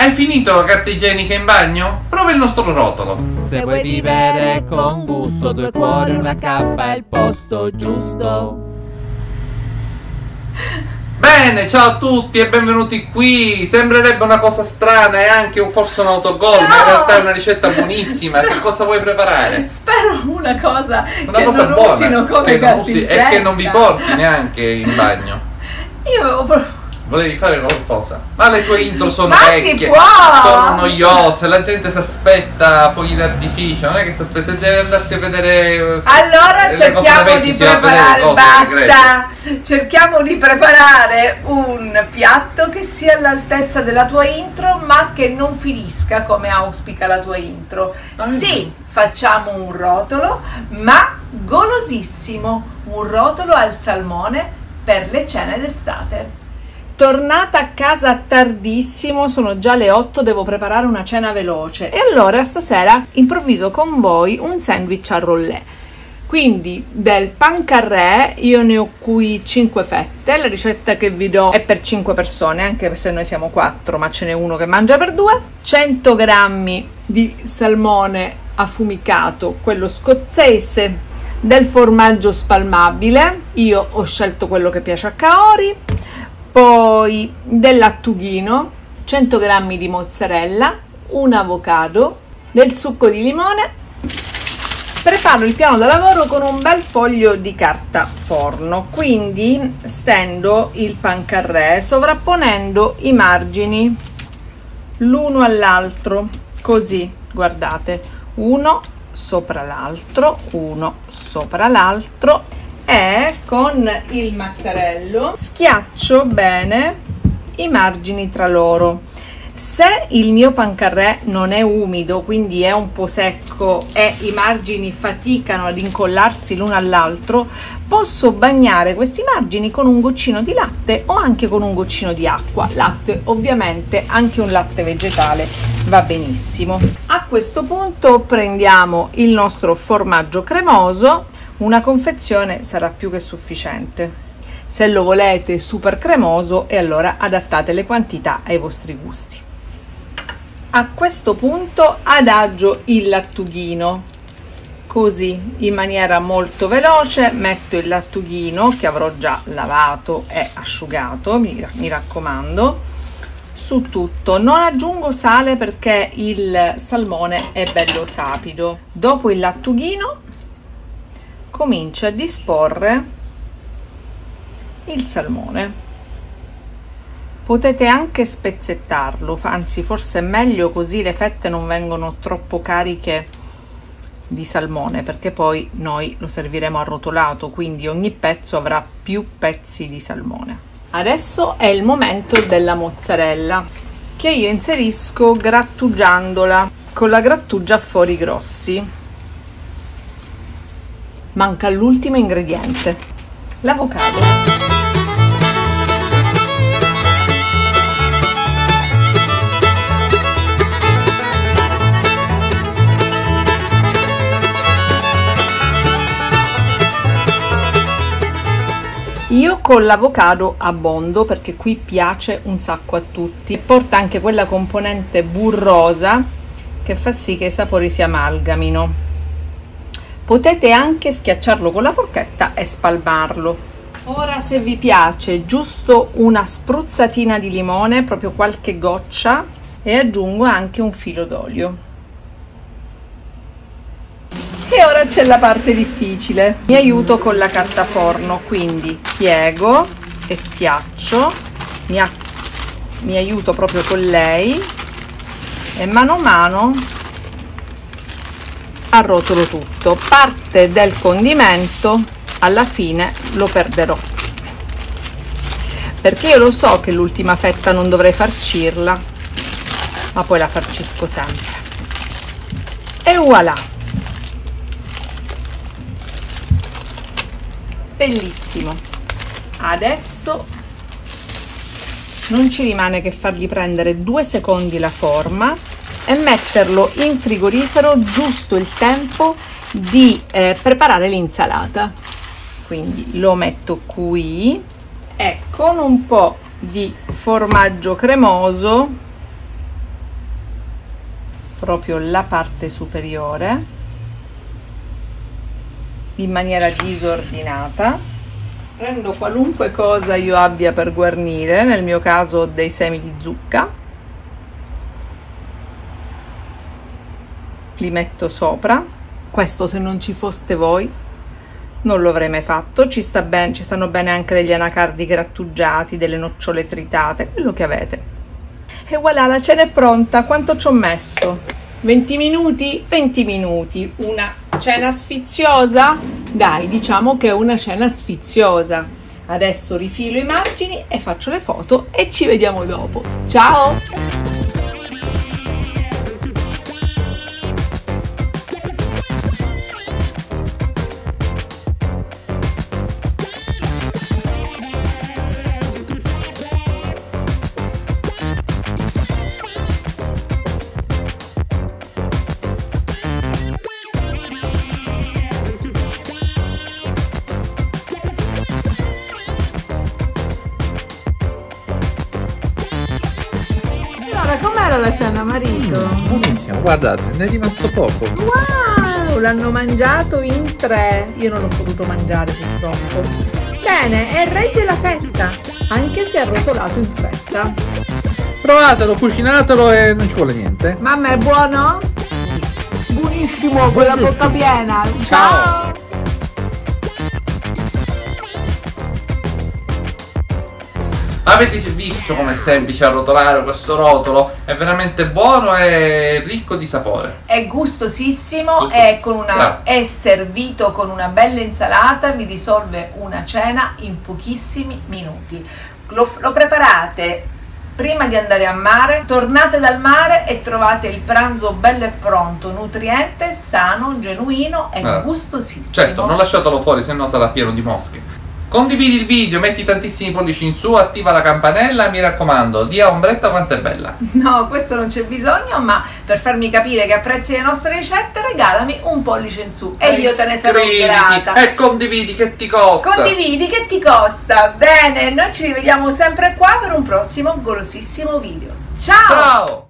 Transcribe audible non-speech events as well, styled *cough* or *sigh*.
Hai finito la carta igienica in bagno? Prova il nostro rotolo. Se vuoi vivere con gusto, due cuori, una cappa è il posto giusto. Bene, ciao a tutti e benvenuti qui. Sembrerebbe una cosa strana e anche un, forse un autogol, ma in No! realtà è una ricetta buonissima. Che cosa vuoi preparare? *laughs* Spero una cosa Una che cosa non buona usino come che non usi- e che non vi porti neanche in bagno. Io avevo pro- Volevi fare qualcosa? Ma le tue intro sono Ma si vecchie, può! sono noiose, la gente si aspetta fuochi d'artificio, non è che si aspetta, deve andarsi a vedere. eh, Allora cerchiamo di preparare, cose basta! Cerchiamo di preparare un piatto che sia all'altezza della tua intro, ma che non finisca come auspica la tua intro. Ah, Sì, facciamo un rotolo, ma golosissimo, un rotolo al salmone per le cene d'estate. Tornata a casa tardissimo, sono già le 8, devo preparare una cena veloce e allora stasera improvviso con voi un sandwich a rollè. Quindi del pan carré io ne ho qui 5 fette, la ricetta che vi do è per 5 persone, anche se noi siamo 4, ma ce n'è uno che mangia per 2. 100 grammi di salmone affumicato, quello scozzese, del formaggio spalmabile, io ho scelto quello che piace a Kaori, poi del lattughino, 100 g di mozzarella, un avocado, del succo di limone. Preparo il piano da lavoro con un bel foglio di carta forno, quindi stendo il pan carré sovrapponendo i margini l'uno all'altro, così, guardate, uno sopra l'altro, uno sopra l'altro e con il mattarello schiaccio bene i margini tra loro. Se il mio pancarré non è umido, quindi è un po' secco e i margini faticano ad incollarsi l'uno all'altro, posso bagnare questi margini con un goccino di latte o anche con un goccino di acqua. Latte, ovviamente, anche un latte vegetale va benissimo. A questo punto prendiamo il nostro formaggio cremoso, una confezione sarà più che sufficiente. Se lo volete super cremoso e allora adattate le quantità ai vostri gusti. A questo punto adagio il lattughino così in maniera molto veloce metto il lattughino che avrò già lavato e asciugato mi, mi raccomando su tutto non aggiungo sale perché il salmone è bello sapido dopo il lattughino comincio a disporre il salmone. Potete anche spezzettarlo anzi forse è meglio così le fette non vengono troppo cariche di salmone perché poi noi lo serviremo arrotolato quindi ogni pezzo avrà più pezzi di salmone. Adesso è il momento della mozzarella che io inserisco grattugiandola con la grattugia a fori grossi manca l'ultimo ingrediente l'avocado Io con l'avocado abbondo perché qui piace un sacco a tutti. Porta anche quella componente burrosa che fa sì che i sapori si amalgamino. Potete anche schiacciarlo con la forchetta e spalmarlo. Ora se vi piace giusto una spruzzatina di limone, proprio qualche goccia e aggiungo anche un filo d'olio. E ora c'è la parte difficile. Mi aiuto con la carta forno, quindi piego e schiaccio, mi, mi aiuto proprio con lei e mano a mano arrotolo tutto. Parte del condimento alla fine lo perderò. Perché io lo so che l'ultima fetta non dovrei farcirla, ma poi la farcisco sempre. E voilà! bellissimo adesso non ci rimane che fargli prendere due secondi la forma e metterlo in frigorifero giusto il tempo di eh, preparare l'insalata. Quindi lo metto qui e con un po' di formaggio cremoso proprio la parte superiore in maniera disordinata. Prendo qualunque cosa io abbia per guarnire nel mio caso dei semi di zucca li metto sopra. Questo se non ci foste voi non lo avrei mai fatto. Ci, sta ben, ci stanno bene anche degli anacardi grattugiati delle nocciole tritate quello che avete. E voilà la cena è pronta. Quanto ci ho messo? 20 minuti? 20 minuti. Una cena sfiziosa? Dai diciamo che è una cena sfiziosa. Adesso rifilo i margini e faccio le foto e ci vediamo dopo. Ciao la cena, marito? Buonissimo, guardate, ne è rimasto poco. Wow, l'hanno mangiato in tre. Io non l'ho potuto mangiare purtroppo. Bene, e regge la fetta, anche se è arrotolato in fretta. Provatelo, cucinatelo e non ci vuole niente. Mamma, è buono? Buonissimo, con la bocca piena. Ciao. Avete visto com'è semplice arrotolare questo rotolo? È veramente buono e ricco di sapore. È gustosissimo, Gusto- è, con una- è servito con una bella insalata, vi risolve una cena in pochissimi minuti. Lo, lo preparate prima di andare a mare, tornate dal mare e trovate il pranzo bello e pronto, nutriente, sano, genuino e Bravo. gustosissimo. Certo, non lasciatelo fuori, se no sarà pieno di mosche. Condividi il video, metti tantissimi pollici in su, attiva la campanella, mi raccomando, di a ombretta quanto è bella. *laughs* No, questo non c'è bisogno, ma per farmi capire che apprezzi le nostre ricette, regalami un pollice in su e io te ne sarò grata. E condividi che ti costa. Condividi che ti costa. Bene, noi ci rivediamo sempre qua per un prossimo golosissimo video. Ciao! Ciao!